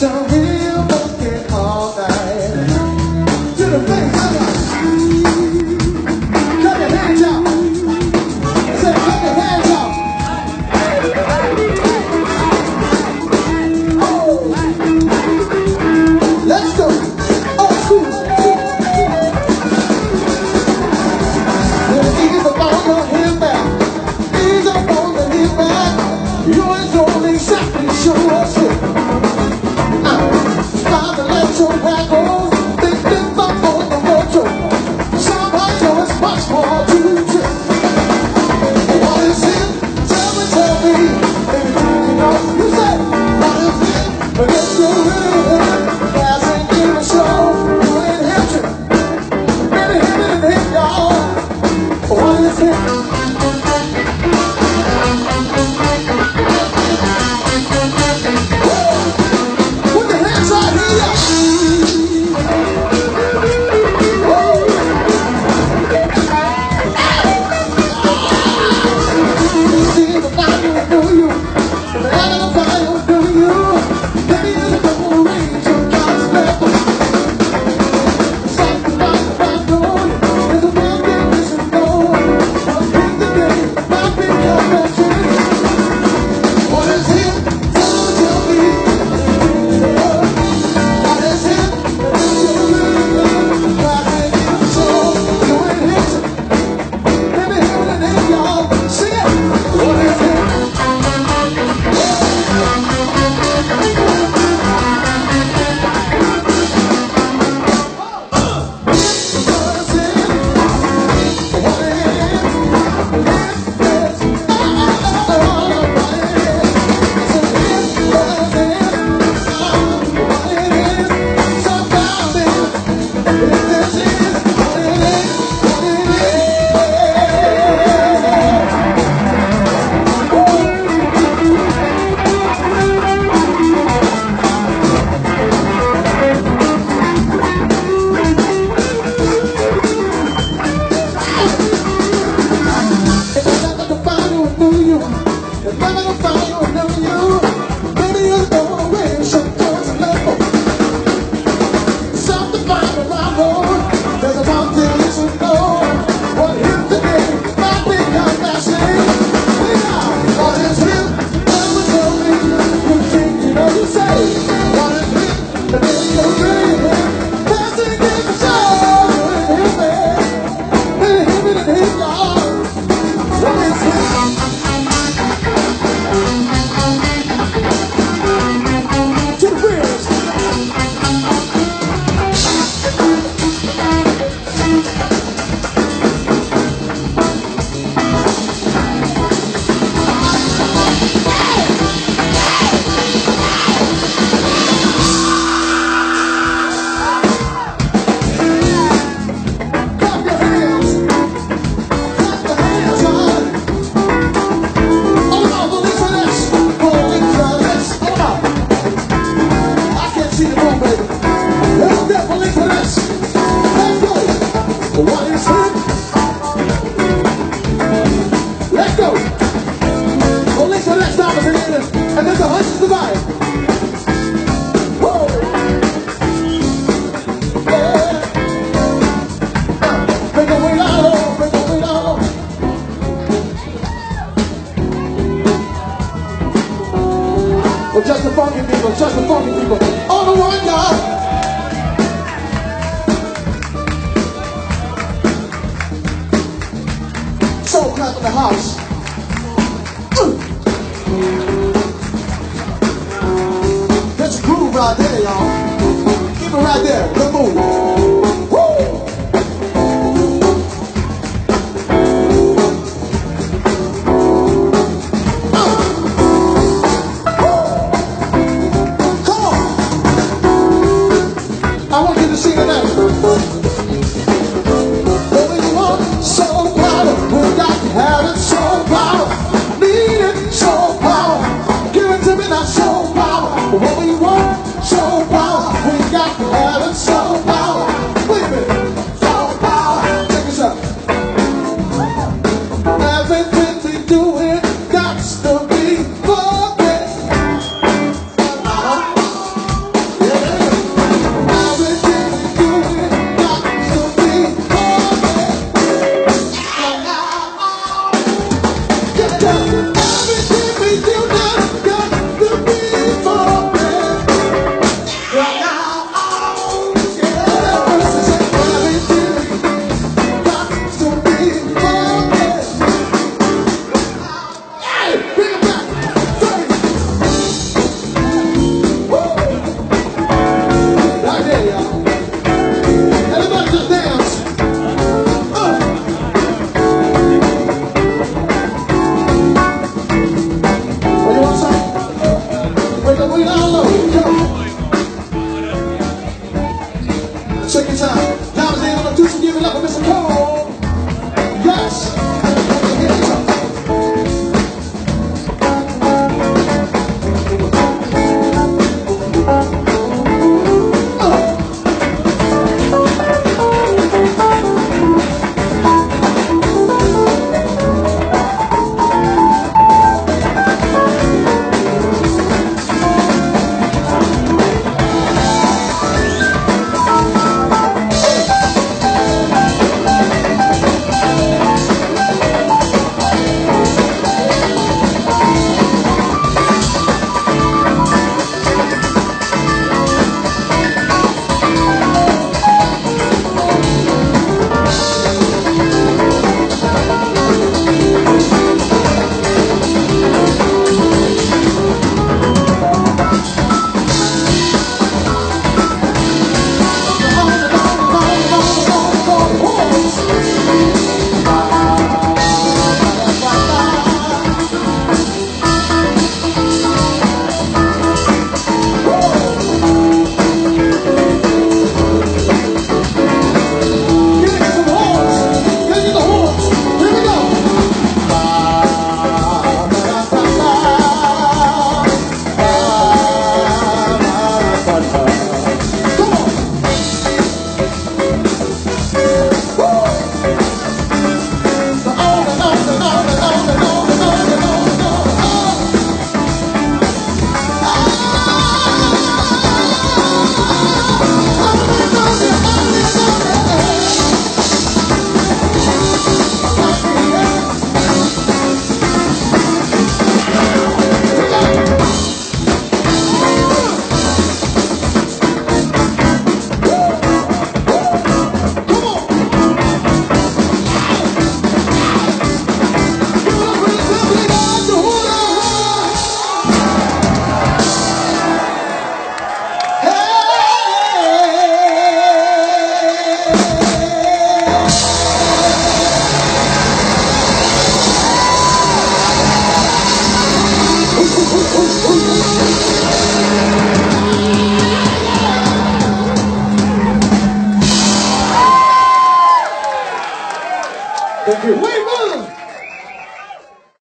don't Yeah. Check it out. Now and then, I'm gonna do some giving up for Mr. Cole. Yes.